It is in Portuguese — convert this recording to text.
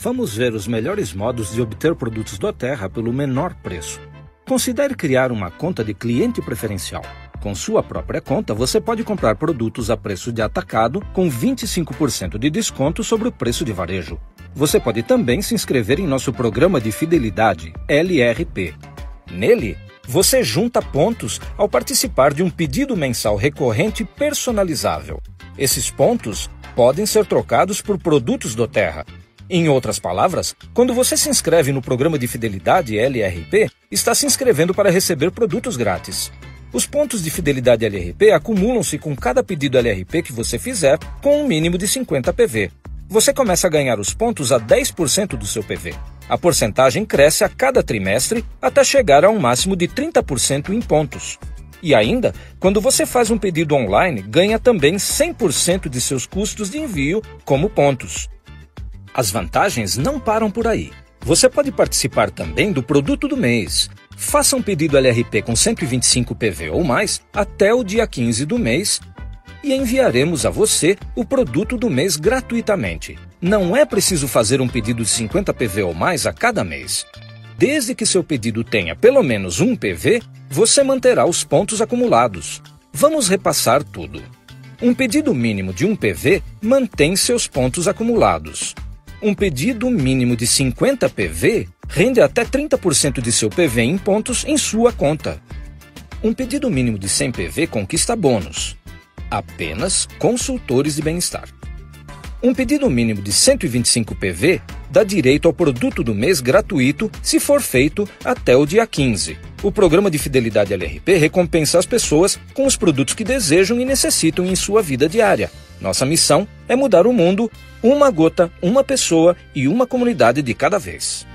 Vamos ver os melhores modos de obter produtos do Terra pelo menor preço. Considere criar uma conta de cliente preferencial. Com sua própria conta, você pode comprar produtos a preço de atacado com 25% de desconto sobre o preço de varejo. Você pode também se inscrever em nosso programa de fidelidade, LRP. Nele, você junta pontos ao participar de um pedido mensal recorrente personalizável. Esses pontos podem ser trocados por produtos do Terra. Em outras palavras, quando você se inscreve no programa de fidelidade LRP, está se inscrevendo para receber produtos grátis. Os pontos de fidelidade LRP acumulam-se com cada pedido LRP que você fizer com um mínimo de 50 PV. Você começa a ganhar os pontos a 10% do seu PV. A porcentagem cresce a cada trimestre até chegar a um máximo de 30% em pontos. E ainda, quando você faz um pedido online, ganha também 100% de seus custos de envio como pontos. As vantagens não param por aí. Você pode participar também do produto do mês. Faça um pedido LRP com 125 PV ou mais até o dia 15 do mês e enviaremos a você o produto do mês gratuitamente. Não é preciso fazer um pedido de 50 PV ou mais a cada mês. Desde que seu pedido tenha pelo menos um PV, você manterá os pontos acumulados. Vamos repassar tudo. Um pedido mínimo de 1 PV mantém seus pontos acumulados. Um pedido mínimo de 50 PV rende até 30% de seu PV em pontos em sua conta. Um pedido mínimo de 100 PV conquista bônus. Apenas consultores de bem-estar. Um pedido mínimo de 125 PV dá direito ao produto do mês gratuito se for feito até o dia 15. O programa de fidelidade LRP recompensa as pessoas com os produtos que desejam e necessitam em sua vida diária. Nossa missão é mudar o mundo uma gota, uma pessoa e uma comunidade de cada vez.